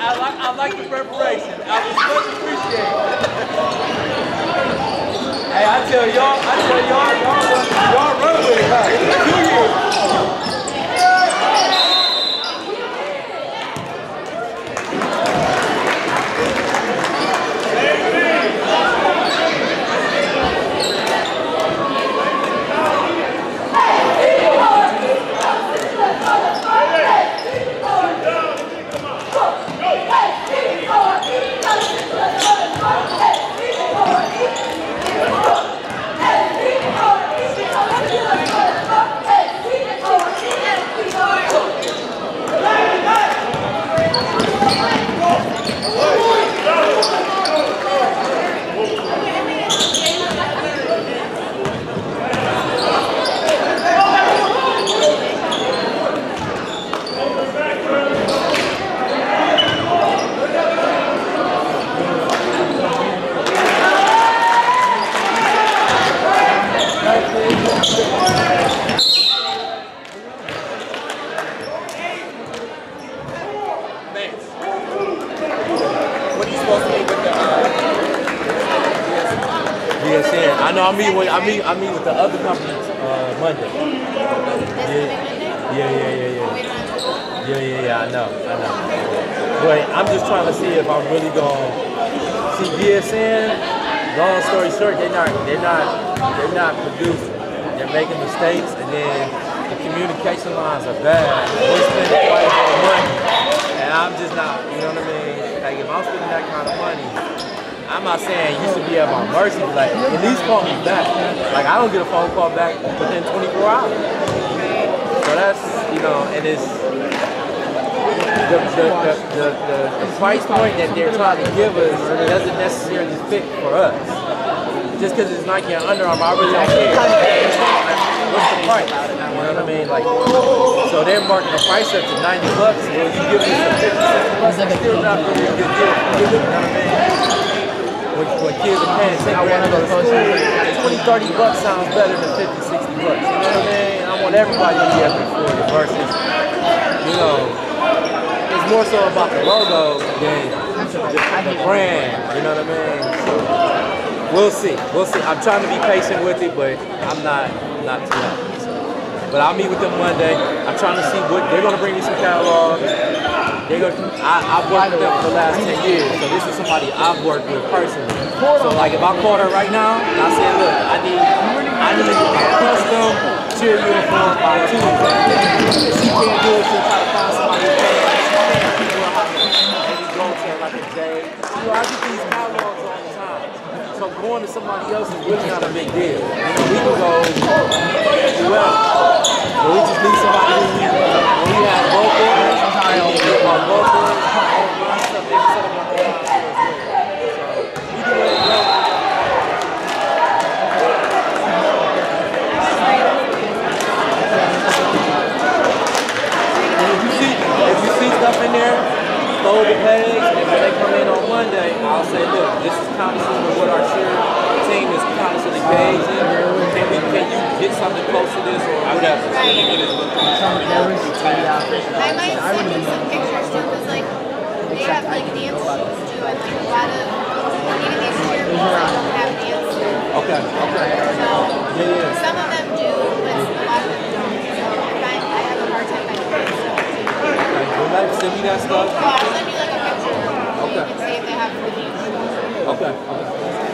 I, I, like, I like the preparation. I was much appreciated. Hey, I tell y'all, I tell y'all, y'all, run- y'all run with it, I meet with I meet I meet with the other company uh, Monday. Yeah, yeah, yeah, yeah, yeah. Yeah, yeah, yeah. I know, I know. But I'm just trying to see if I'm really going to see BSN. Long story short, they're not, they're not, they're not producing. They're making mistakes, and then the communication lines are bad. We're spending quite a bit of money, and I'm just not. You know what I mean? Like if I'm spending that kind of money. I'm not saying you should be at my mercy, but like at least call me back. Like I don't get a phone call back within 24 hours. So that's you know, and it's the the, the, the, the, the price point that they're trying to give us doesn't necessarily fit for us. Just because it's Nike and Under Armour, I really don't care. What's the price? You know what I mean? Like, so they're marking the price up to 90 bucks. Well, you give me some 50, bucks, it's still not really a good deal. You know what I mean? When, kids are paying 10 grand to go to school, 20, 30 bucks sounds better than 50, 60 bucks. You know what I mean? I want everybody to be able to afford it versus, you know, it's more so about the logo than the brand. You know what I mean? So we'll see. We'll see. I'm trying to be patient with it, but I'm not not too happy. So. But I'll meet with them Monday. I'm trying to see what they're gonna bring me some catalogs. They're gonna, I, I've worked with them for the last 10 years, so this is somebody I've worked with personally. So like if I called her right now and I said, look, I need I need a custom cheer uniform by Tuesday. If she can't do it, she'll try to find somebody who can. Maybe go to like a J. You know, I get these catalogs all the time. So going to somebody else is really not a big deal. You know, we can go well. But we just need somebody who we, when we have as well. So we let it. And if you see if you see stuff in there, fold the page, and when they come in on Monday, I'll say, look, this is kind of what our cheer team is constantly gauging. Can we can you get something close to this or whatever? I might send you some pictures too, because like they have like dance shoes too, and like a lot of even these cheer people like, don't have dance. Okay, okay. So Yeah, yeah. some of them do, but a lot of them don't. So I find I have a hard time finding dance shoes. Okay, send me that stuff. I'll send you like a picture so Okay. you can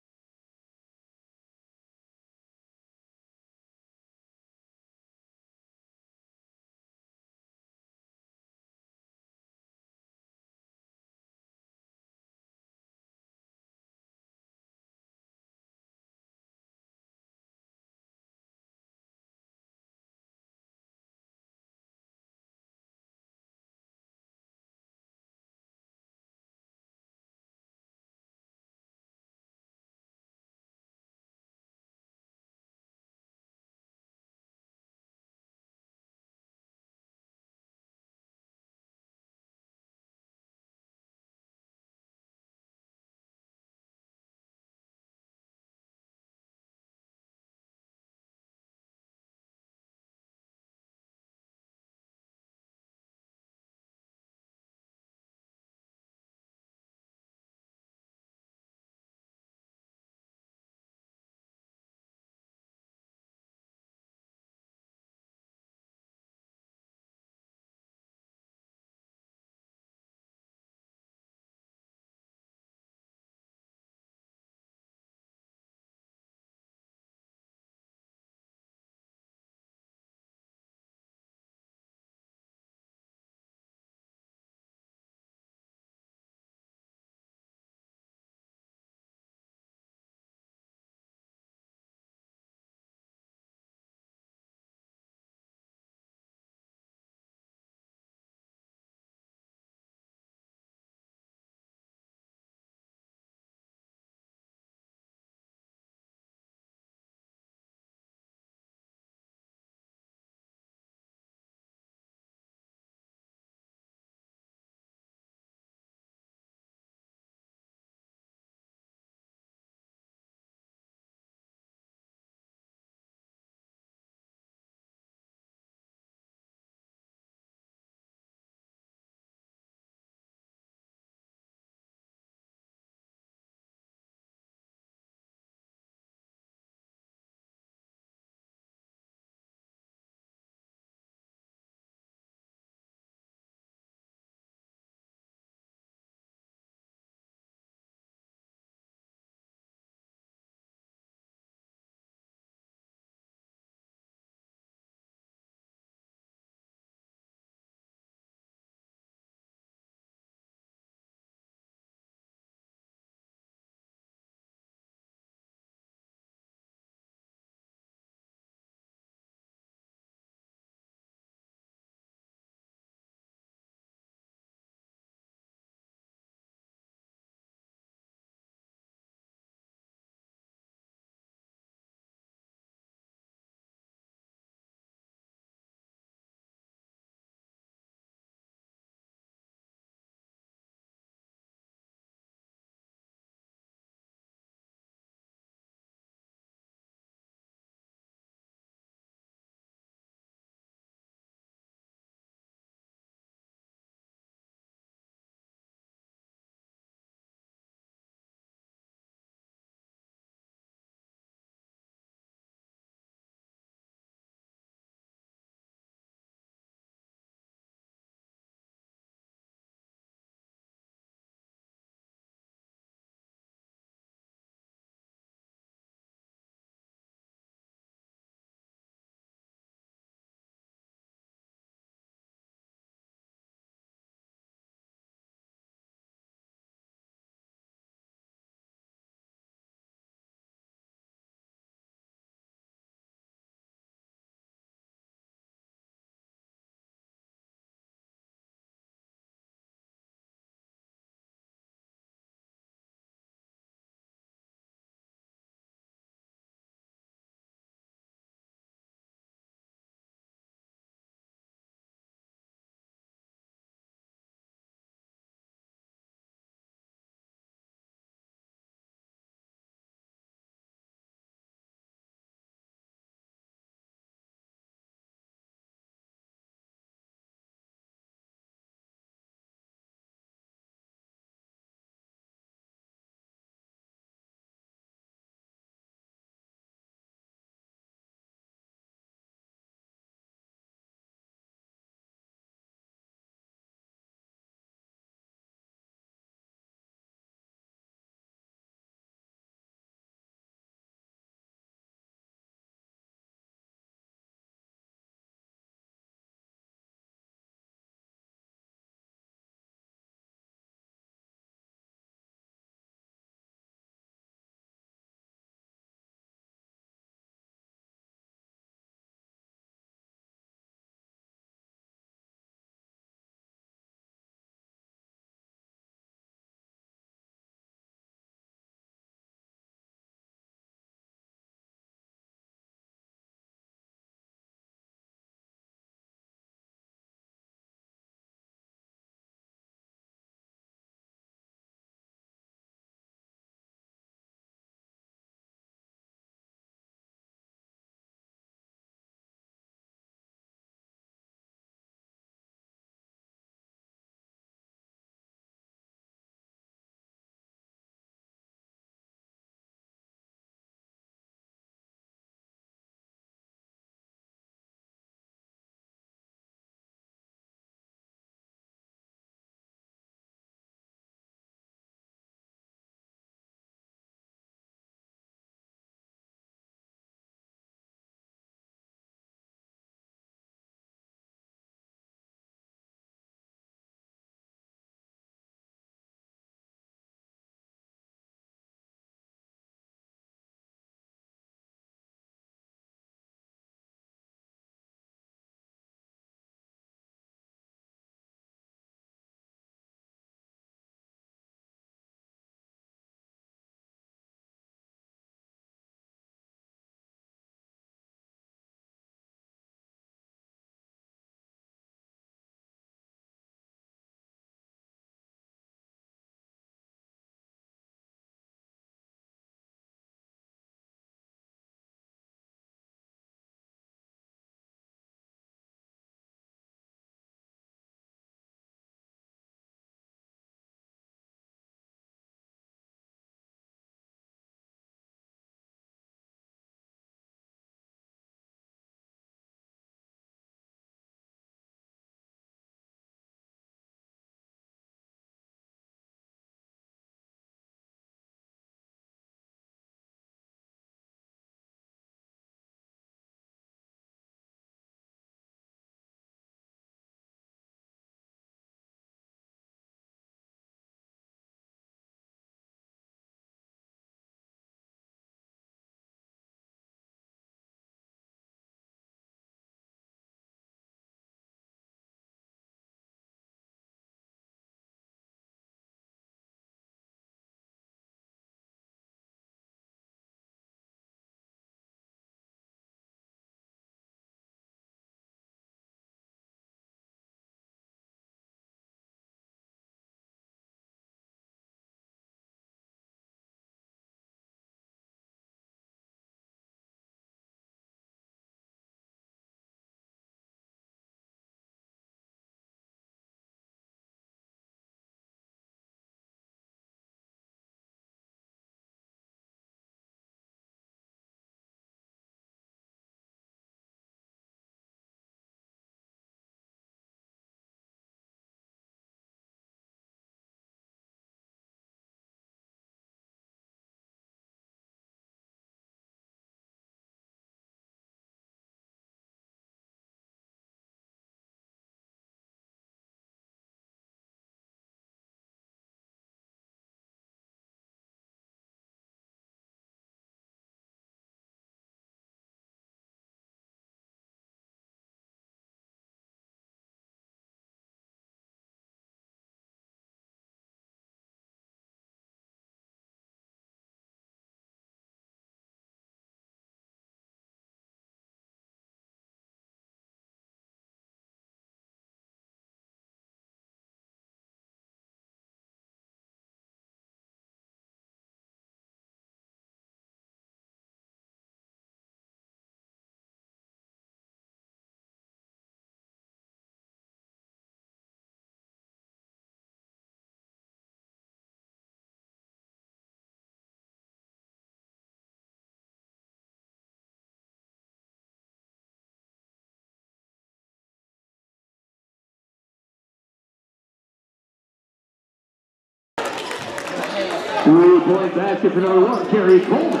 Three-point basket for number one, Kerry Coleman.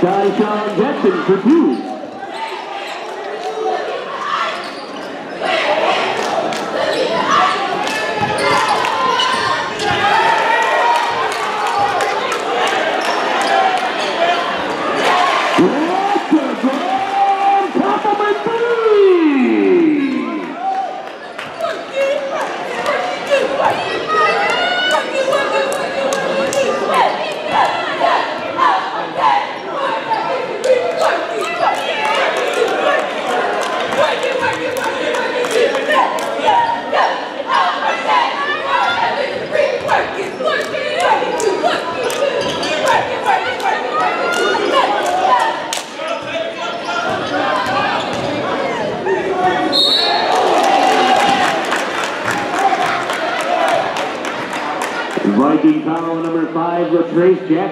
Darshan Jackson for two.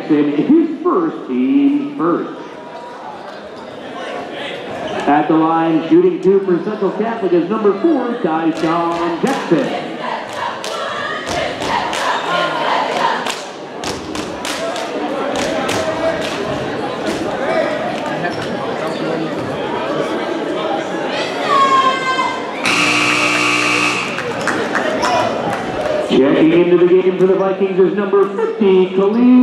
Jackson his first team first. At the line, shooting two for Central Catholic is number four, Dyshawn Jackson. Checking into the game for the Vikings is number 50, Khalid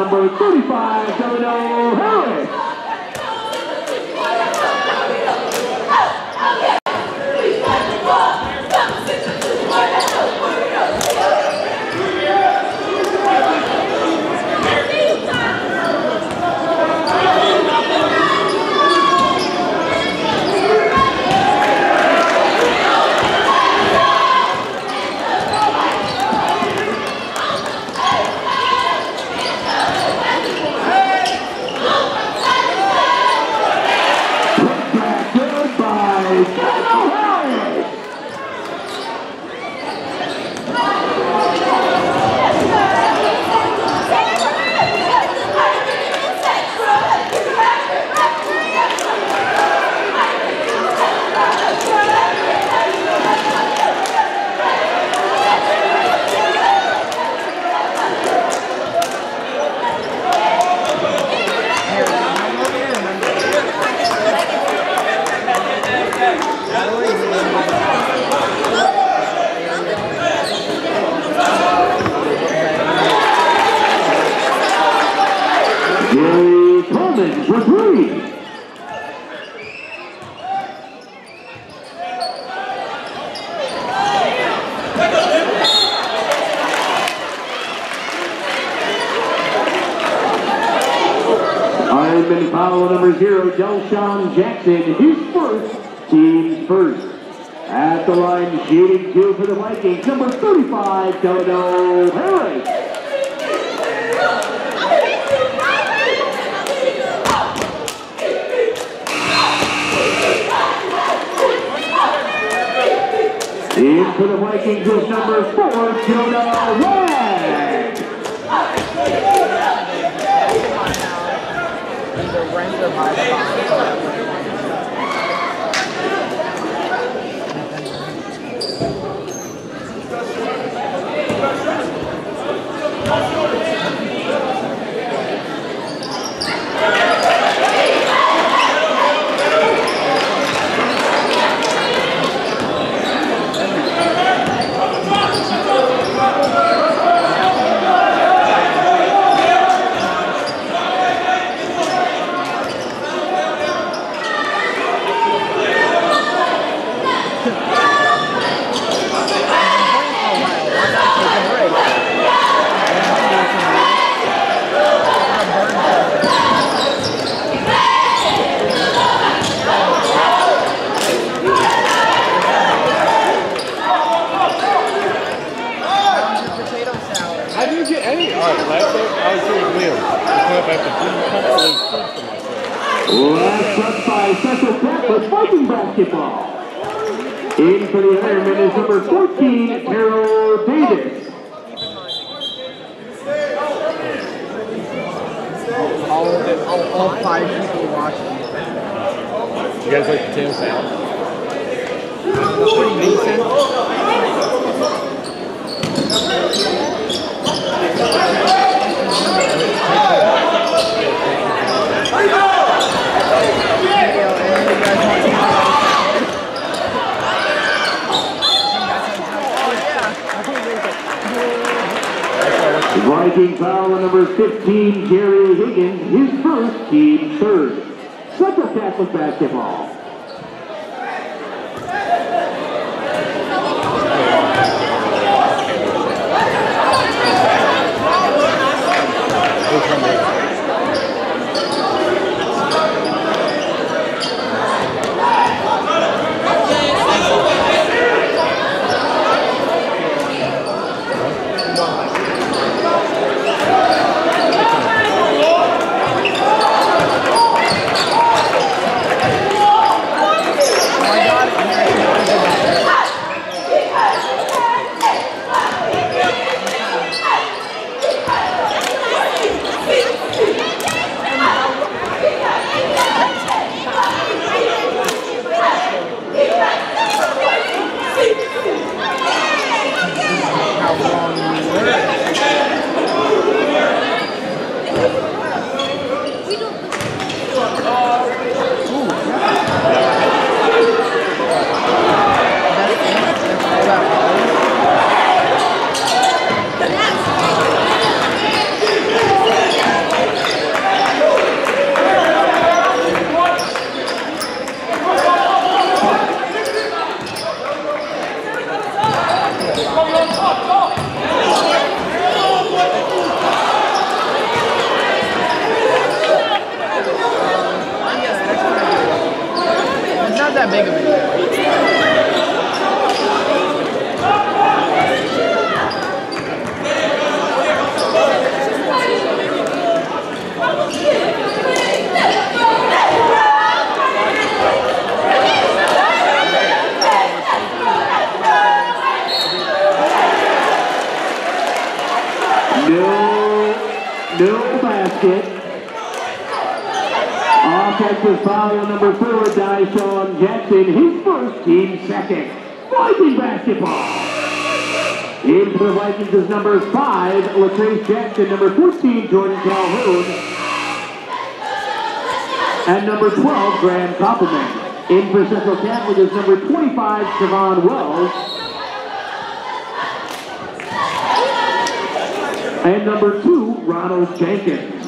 number You guys like potato salad? That's pretty decent. Viking foul number 15, Gary Higgins, his first team third. Central Catholic basketball. In for Central Catholic is number 25, Siobhan Wells. And number two, Ronald Jenkins.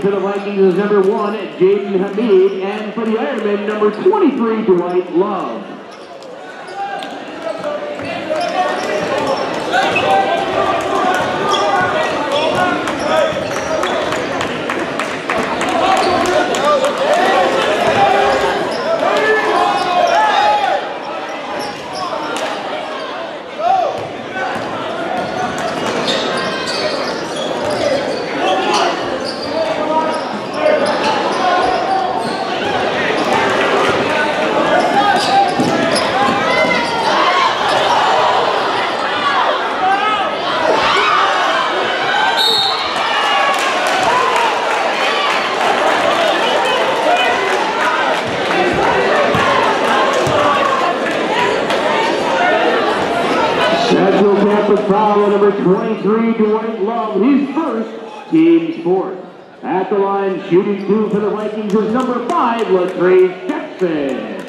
Into the Vikings is number one, Jaden Hamid, and for the Ironmen, number 23, Dwight Love. Central Catholic foul on number 23, Dwight Love, his first, team fourth. At the line, shooting two for the Vikings is number five, Latrese Jackson.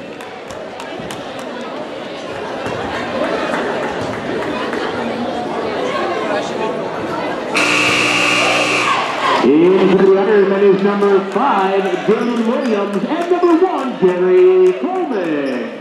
In for the Ironmen is number five, Dylan Williams, and number one, Jerry Coleman.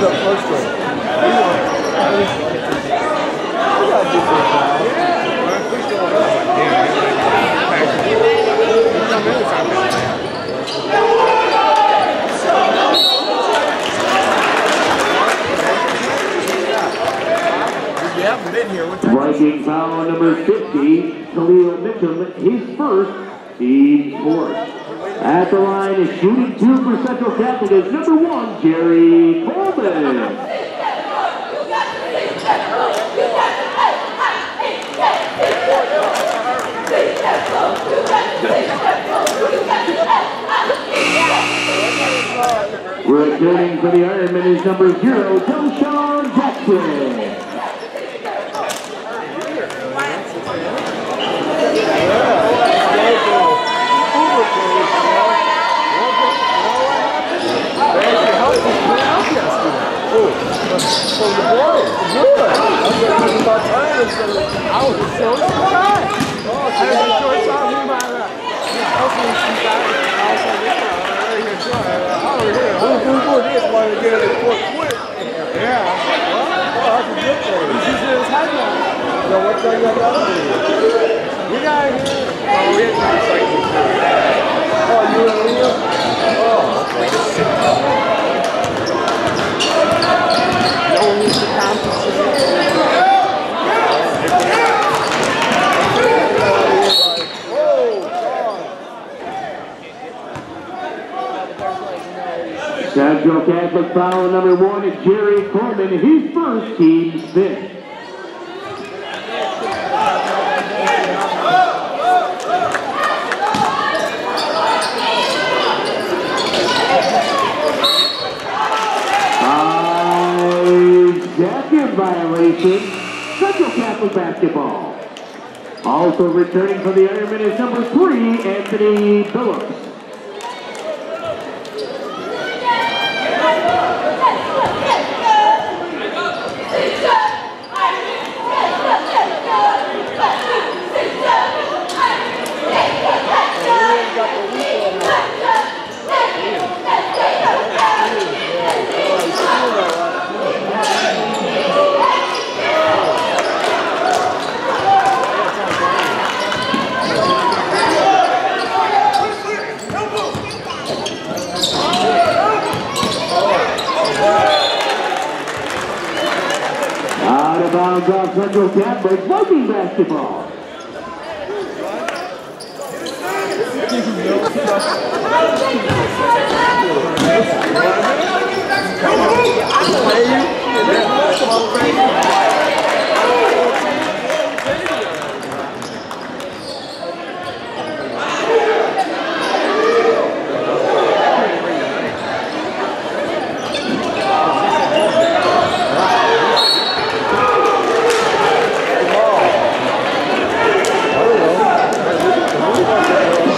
The first? Viking foul number 50, Khalil Mitchell, his first team fourth. At the line is shooting two for Central Catholic is number one, Jerry Coleman. Returning for the Ironmen is number zero, Delshawn Jackson. From the boy. Good. I'm about time. and so I was so. Oh, so that's a short time. We might have. Hopefully she's out. I yeah, I already enjoy it. I already here. Who, who, who did want to get it quick, quick? Yeah. I was like, well, well, that's a good thing. She said it's high now. So what y'all got to do? We got here. Oh, we had to recycle. Oh, you and Liam? Oh, okay. No one needs to compensate. Central Catholic foul number one is Jerry Coleman, He's first team fifth. Second violation, Central Catholic basketball. Also returning for the Ironmen is number three, Anthony Phillips. Central Catholic Viking basketball.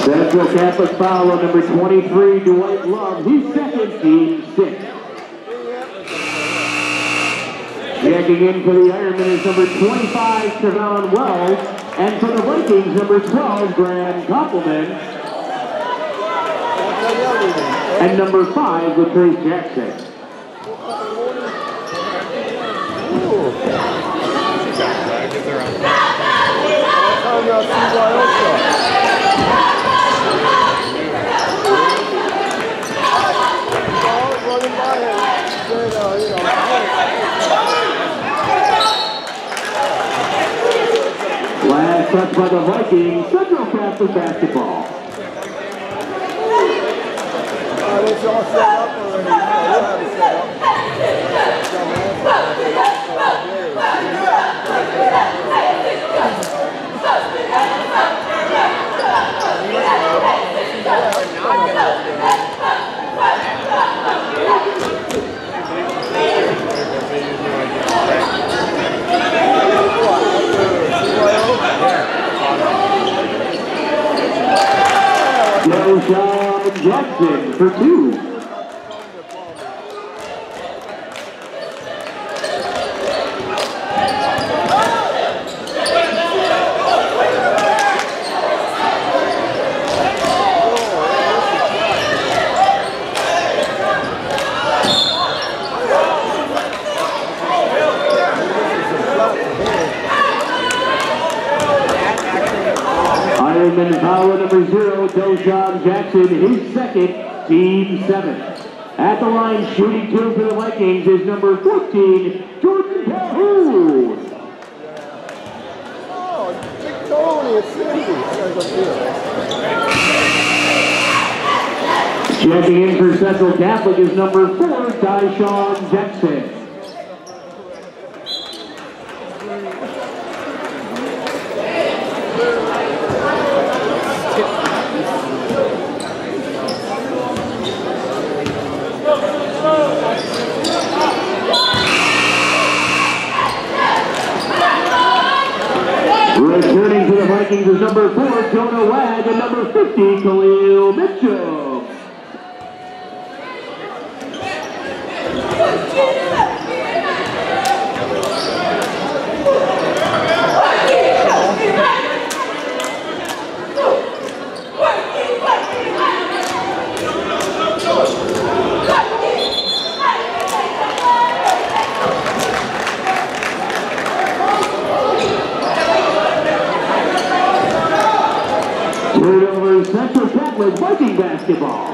Central Catholic foul on number 23, Dwight Love. He's second, team six. Checking in for the Ironmen is number 25, Trevon Wells. And for the Vikings, number 12, Graham Koppelman. And number 5, Latrice Jackson. Time y'all CYO stuff. Well, running by him, saying, uh, you touch by the Vikings, Central Catholic basketball. uh, it's all set up already. You know, we'll have it set up. Joshawn Jackson for two. Ironmen power number zero, Doshawn Jackson, his second, team seven. At the line, shooting two for the Vikings is number 14, Jordan Calhoun. Oh, Big Tony, it's Cindy. Checking in for Central Catholic is number four, Dyshawn Jackson. Is number four, Jonah Wag, and number 50, Khalil Mitchell. Turnover Central Catholic Viking basketball.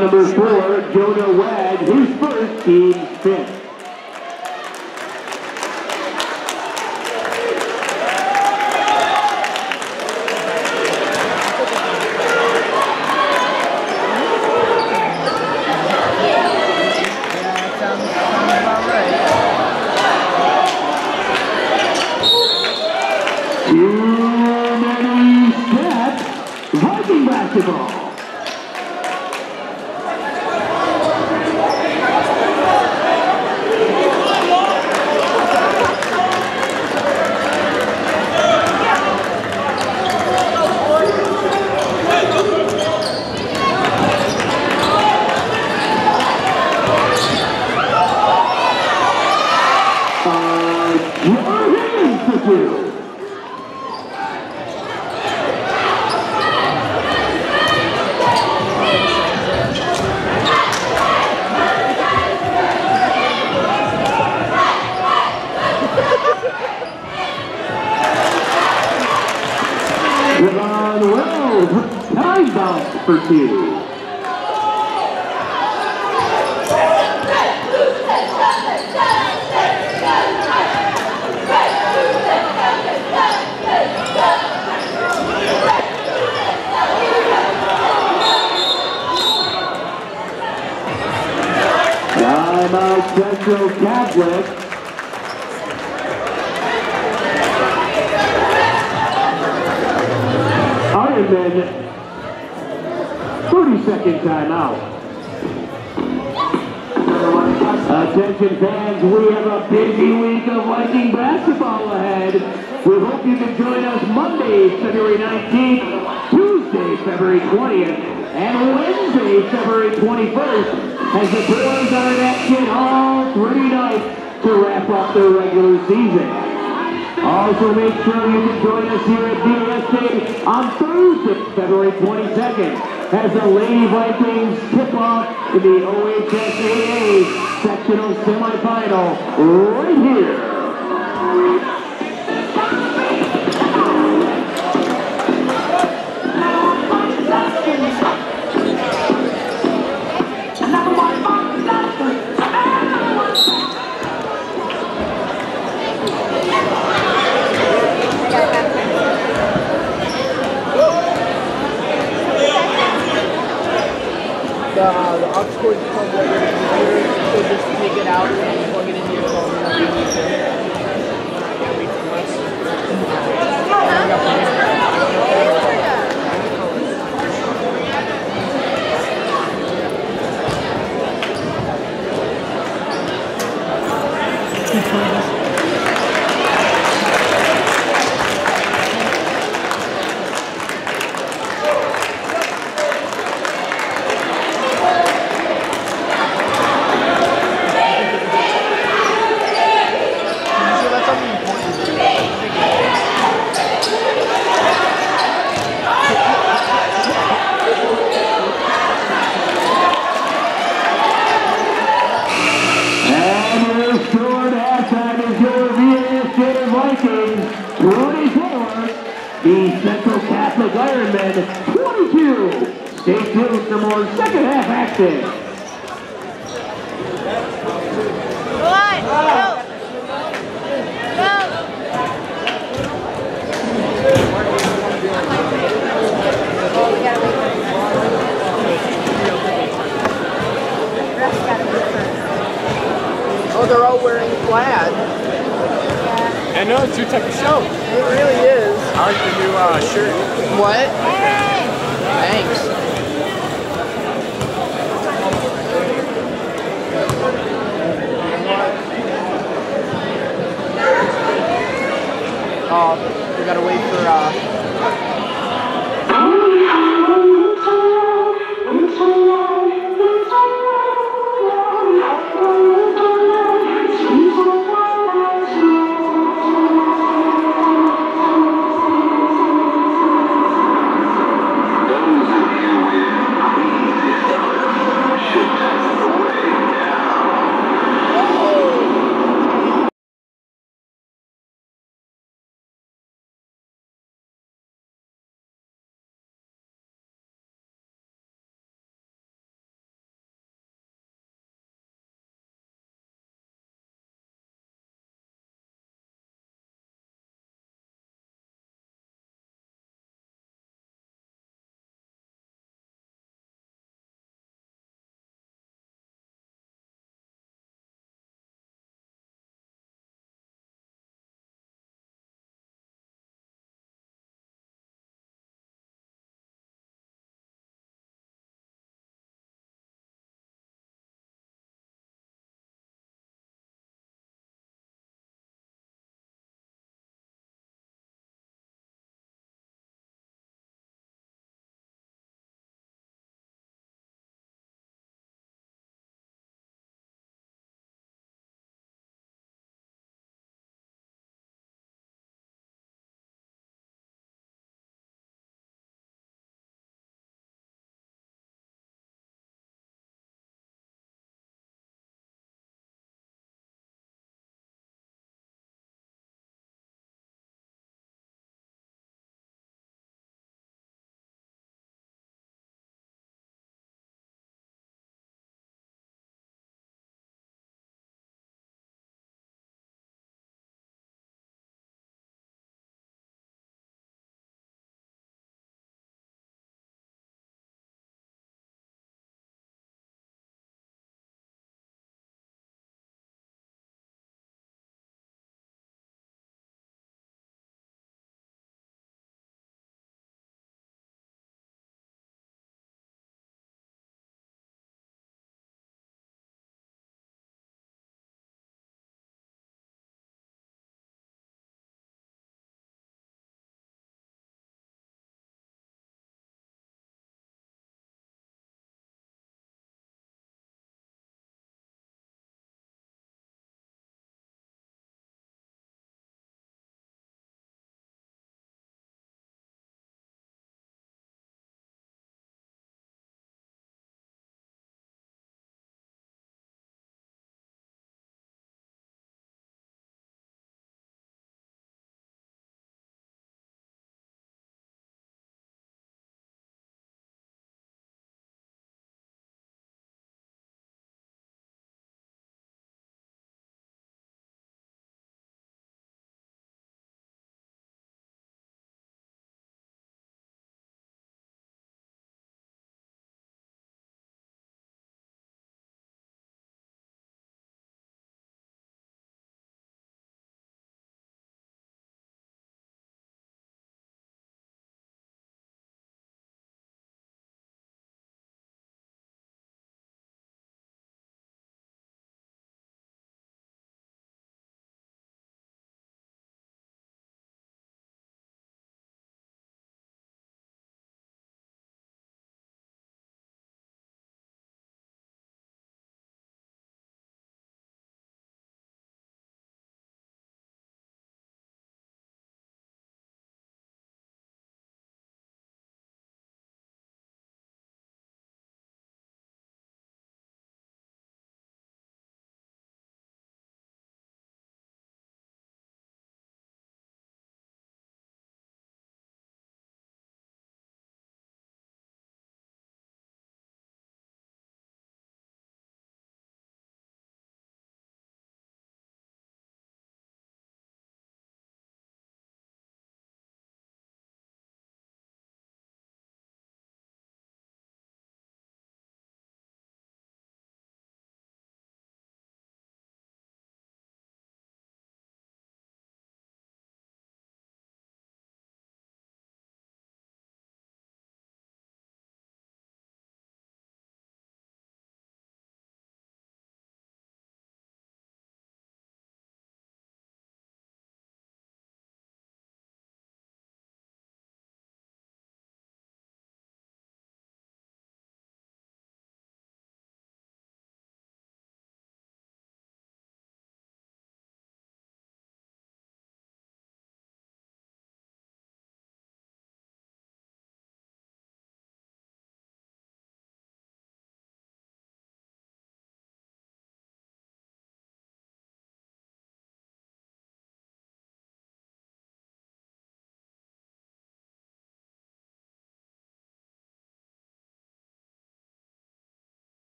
Number four, Jonah Wag, his first, team fifth.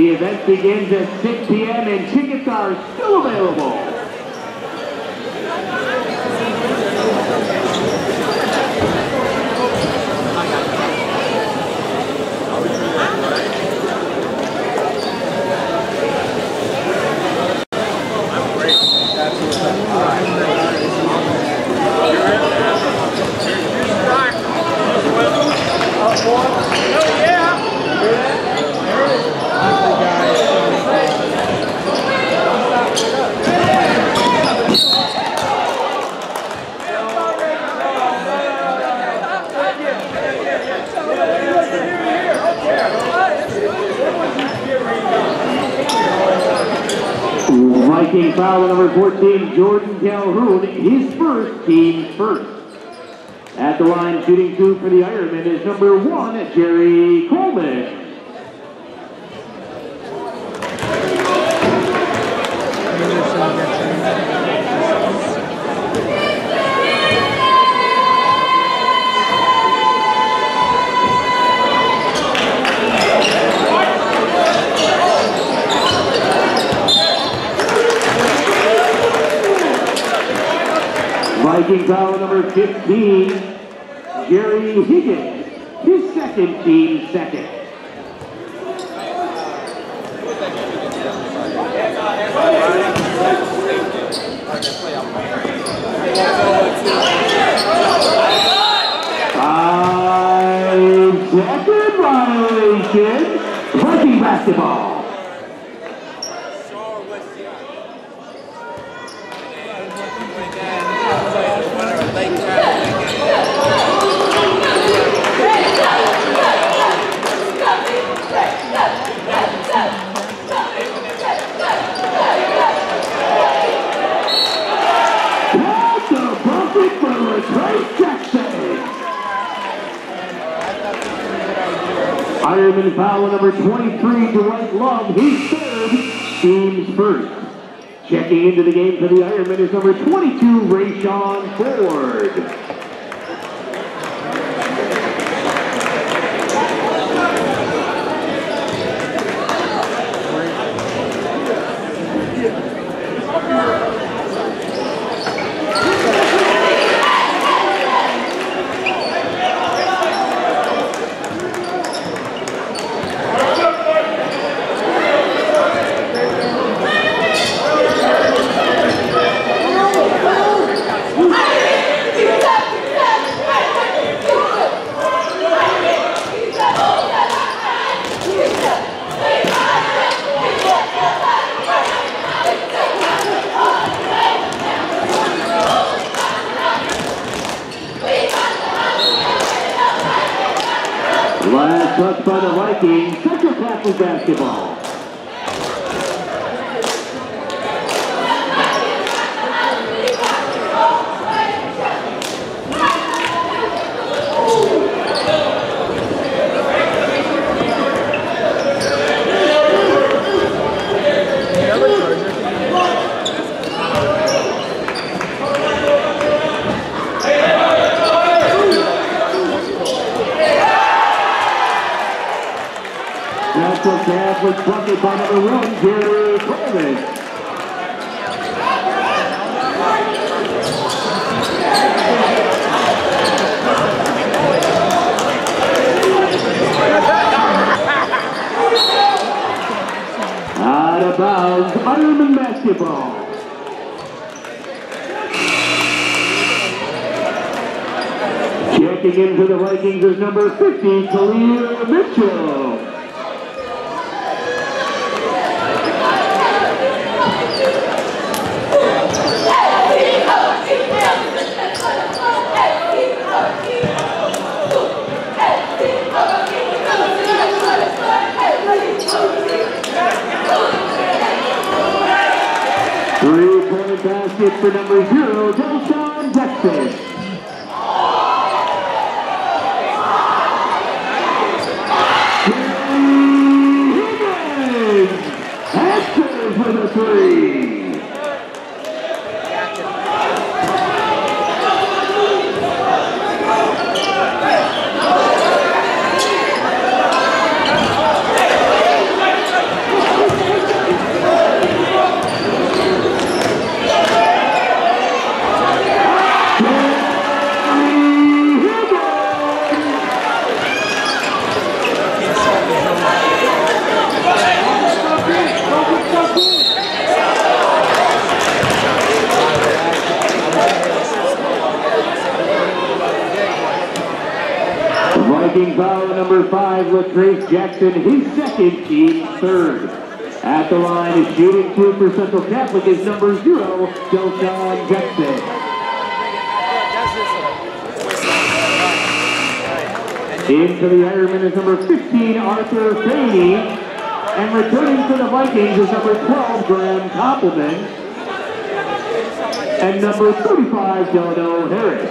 The event begins at 6 p.m. and tickets are still available. Viking foul number 14, Jordan Calhoun, his first, team first. At the line shooting two for the Ironmen is number one, Jerry Coleman. Viking foul number 15, Jerry Higgins, his second team second. Five second violation, Viking basketball. That's the bucket for Trace Jackson. Ironmen foul number 23, Dwight Love, his third, team's first. Checking into the game for the Ironmen is number 22, Rayshawn Ford. Three-point basket for number zero, Delshawn Dexter. Taking foul number five, Latrace Jackson, his second, team third. At the line is shooting two for Central Catholic is number zero, Delshon Jackson. Into the Ironmen is number 15, Arthur Faney. And returning to the Vikings is number 12, Graham Koppelman. And number 35, Delano Harris.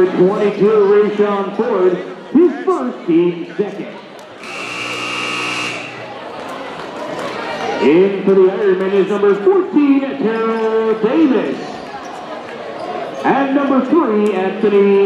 Number 22, Rayshawn Ford, his first team second. In for the Ironmen is number 14, Terrell Davis. And number three, Anthony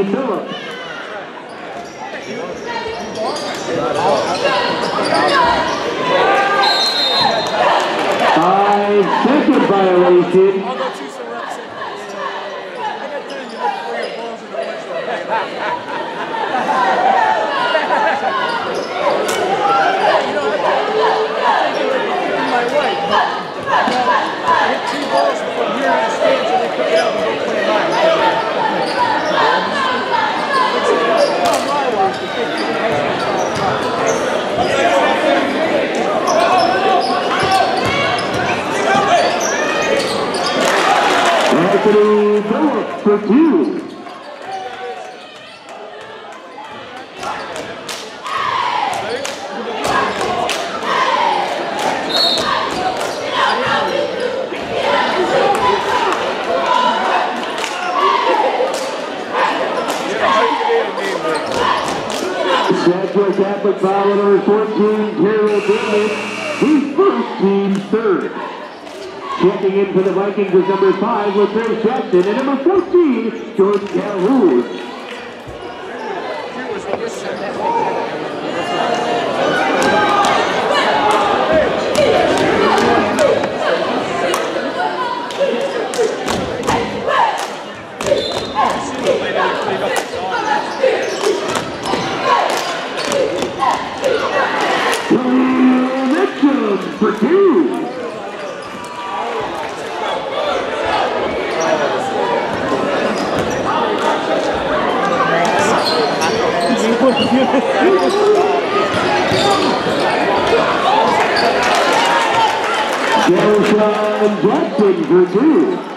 who's first team third. Checking in for the Vikings is number 5, Latrice Jackson, and number 14, Jordan Calhoun. Purdue. Jason Jackson, Purdue.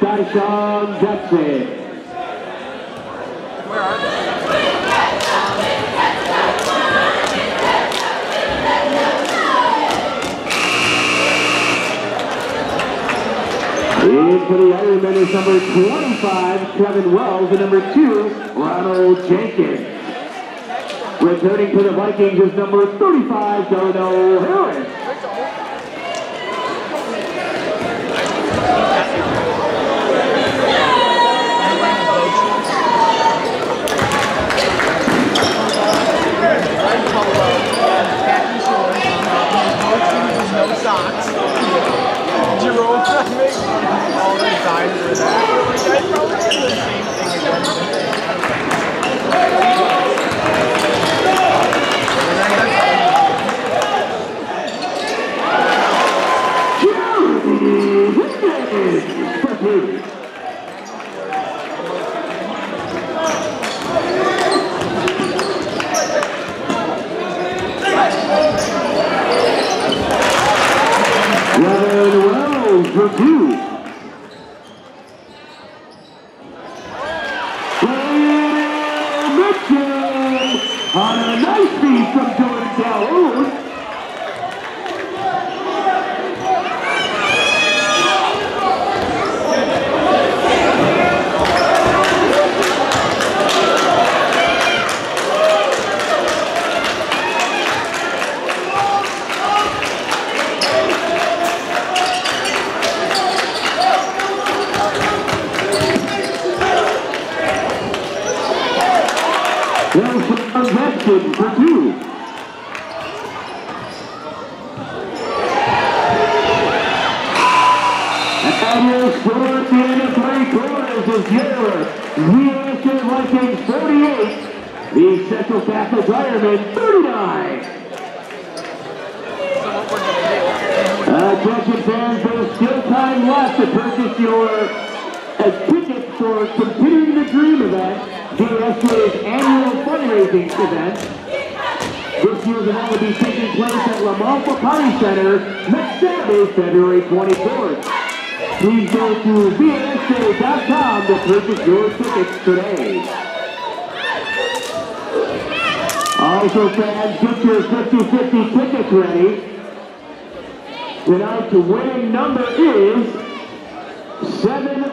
Dyshawn Jackson. Where are they? Into the Ironmen is number 25, Kevin Wells, and number 2, Ronald Jenkins. Returning to the Vikings is number 35, Donald Harris. you roll climbing, all the signs were there. Like, I'd probably do the same thing again. Thank you. Rather Review.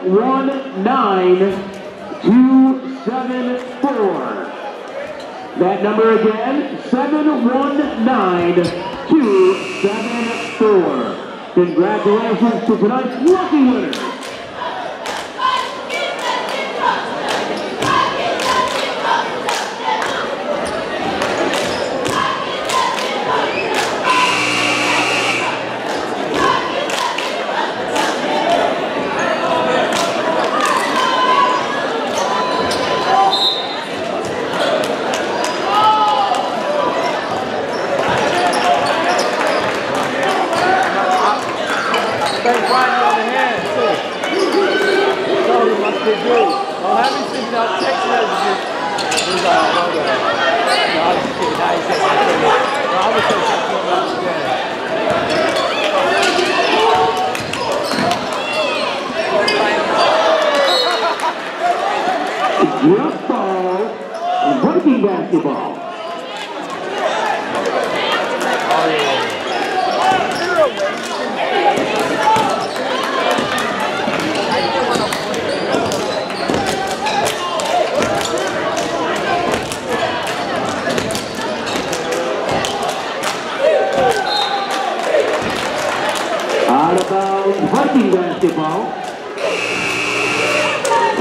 One nine two seven four. That number again, Seven one nine two seven four. Congratulations to tonight's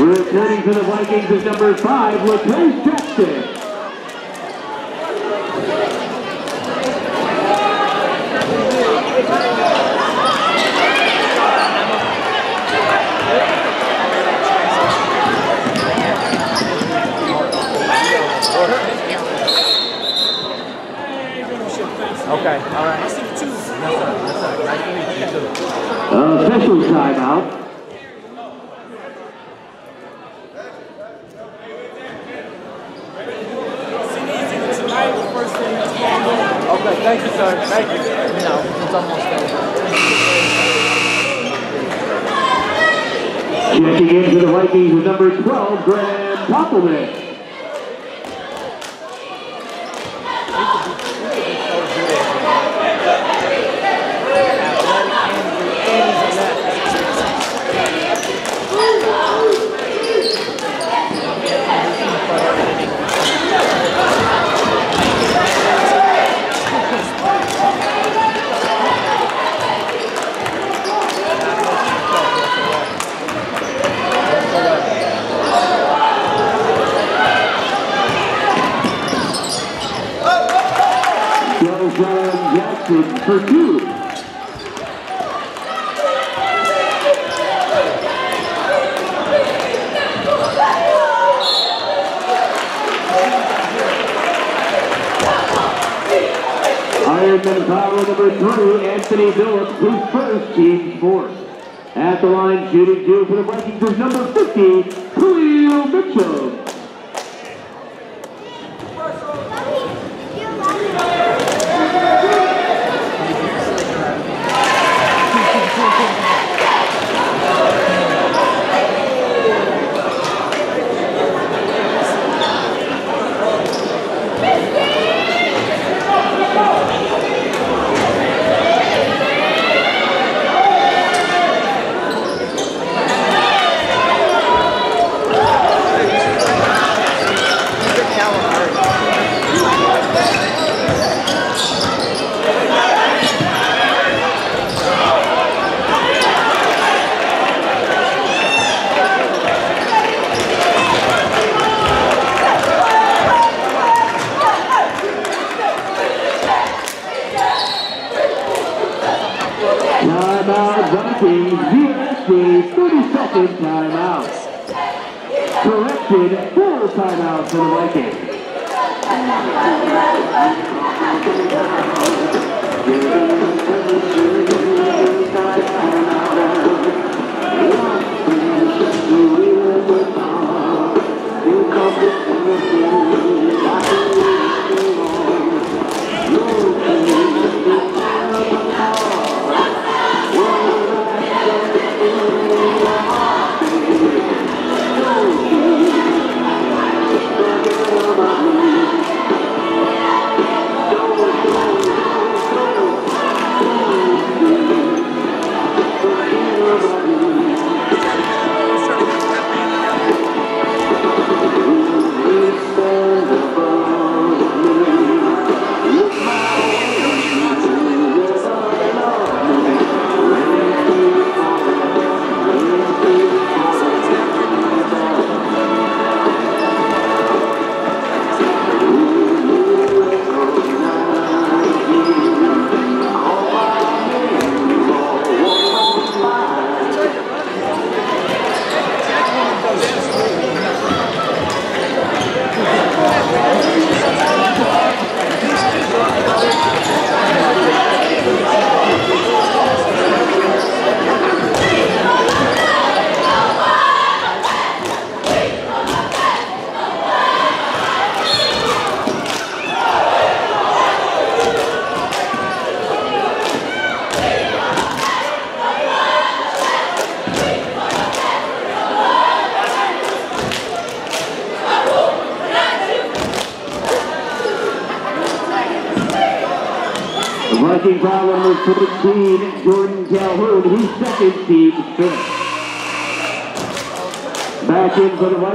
Returning for the Vikings is number five, Latrice Jackson. Okay, all right. Official timeout. top of it.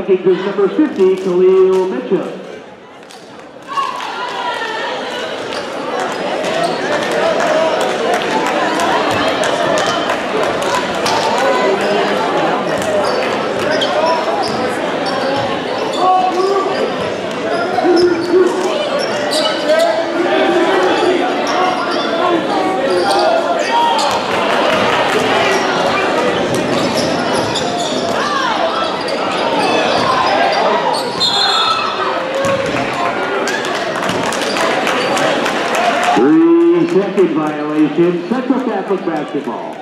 The number 50, Khalil Mitchell. Three second violation, Central Catholic basketball.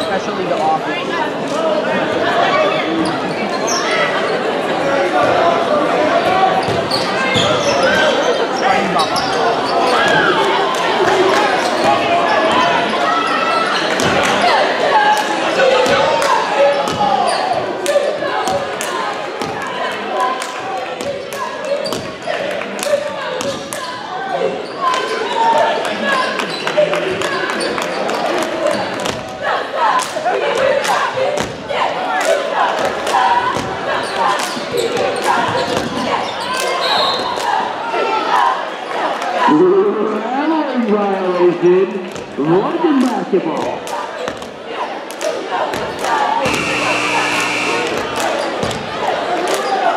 Especially the offense. Rallying violation, London basketball.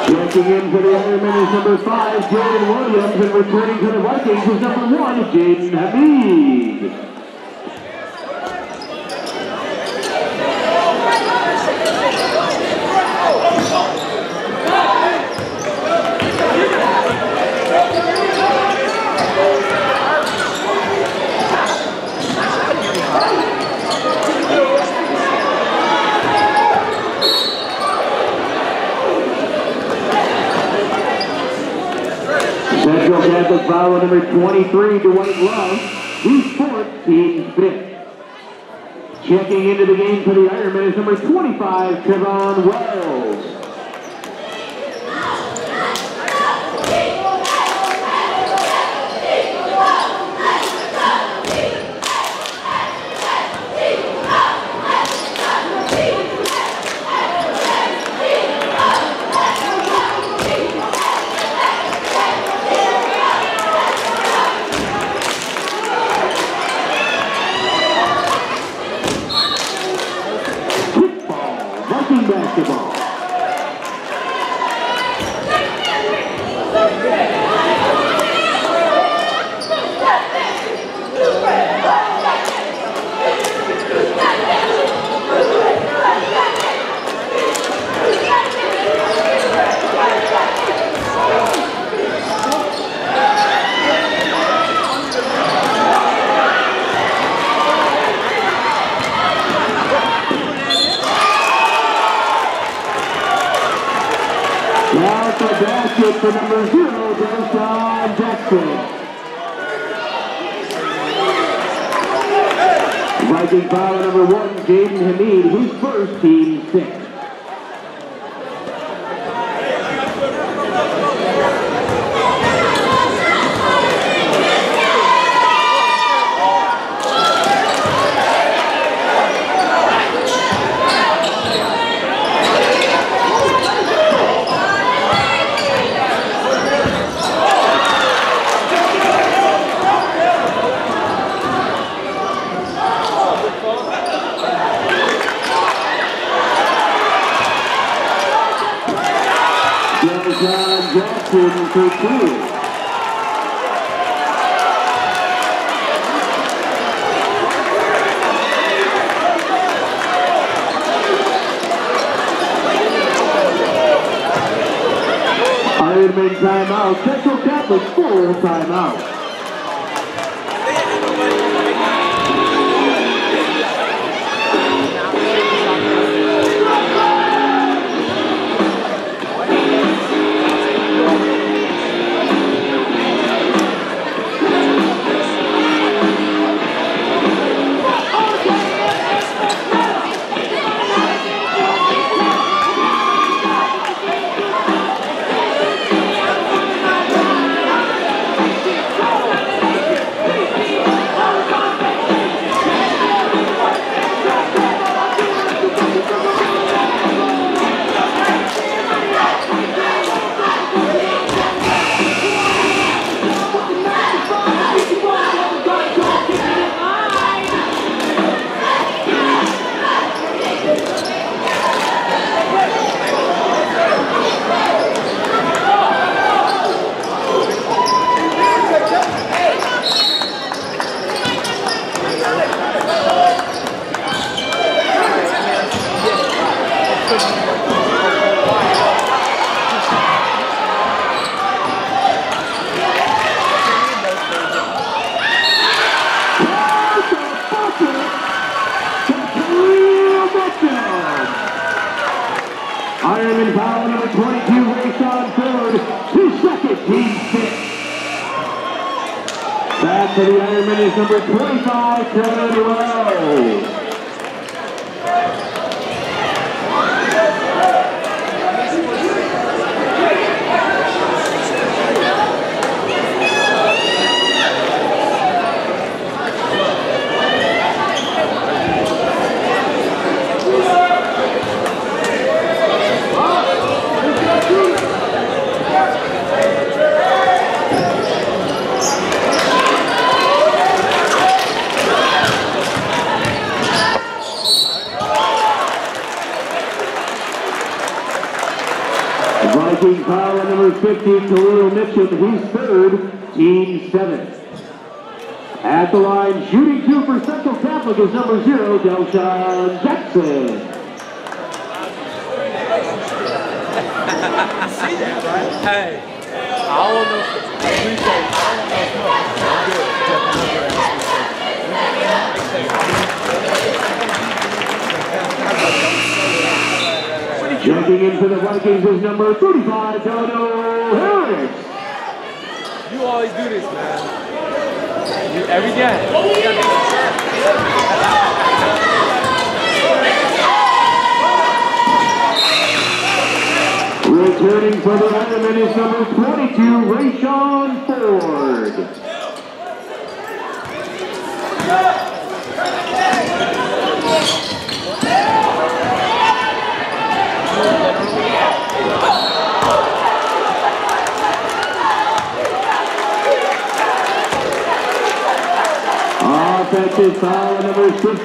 Checking in for the Ironmen is number five, Jaden Williams, and returning to the Vikings is number one, Jaden Hamid. Central Catholic foul number 23, Dwight Love. He's fourth, team fifth. Checking into the game for the Ironmen is number 25, Trevon Wells.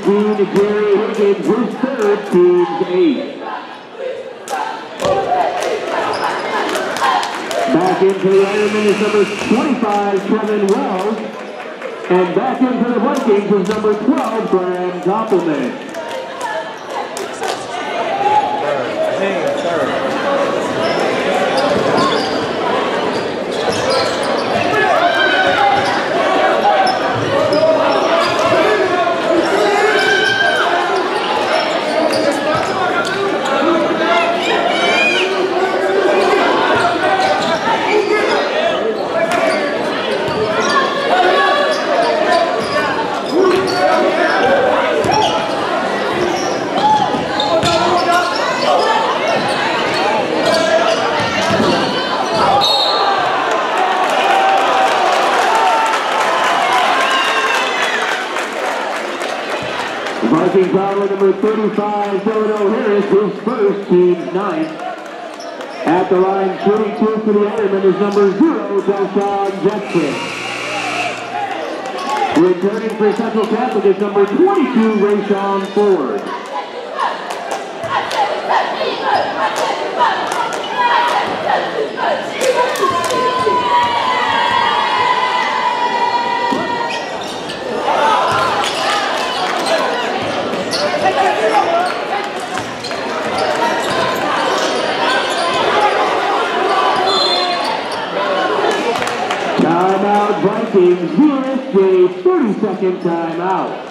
19 Gary Higgins, who's third, teams eight. Back into the Ironmen is number 25, Kevin Wells. And back into the Vikings is number 12, Graham Koppelman. To the Ironmen is number zero, Deshaun Jackson. Returning for Central Catholic is number 22, Rayshawn Ford. Thank you. Kings will risk 30-second timeout.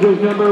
Angels number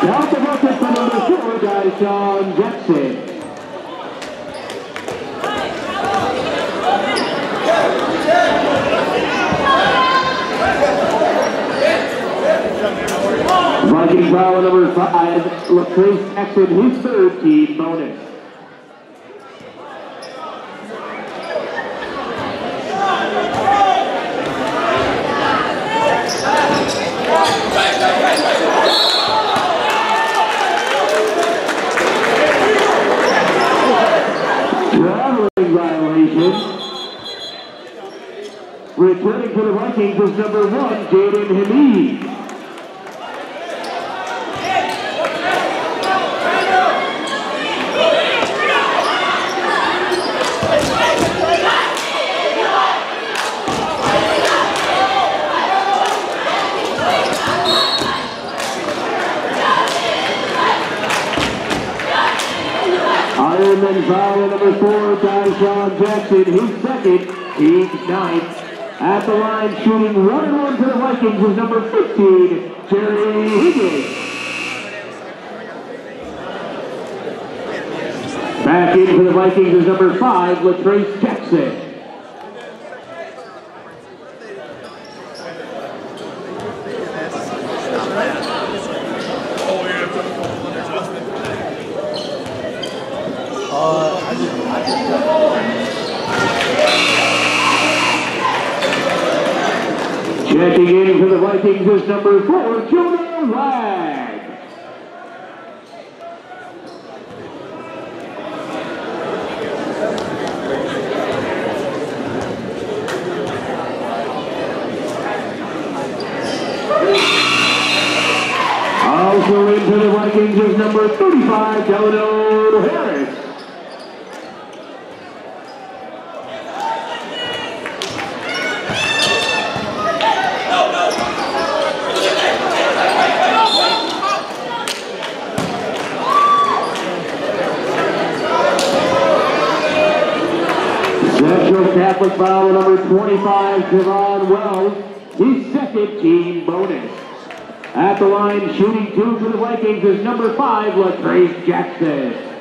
Now the work number four, Jackson. Number five, Latrice Jackson, his third team bonus. returning for the Vikings is number one, Jaden Hamid. the line, shooting one and one for the Vikings is number 15, Jerry Higgins. Back in for the Vikings is number five, Latrice Jackson. who's number Scoring foul number 25, Javon Wells. His second team bonus. At the line, shooting two for the Vikings is number five, Latrice Jackson.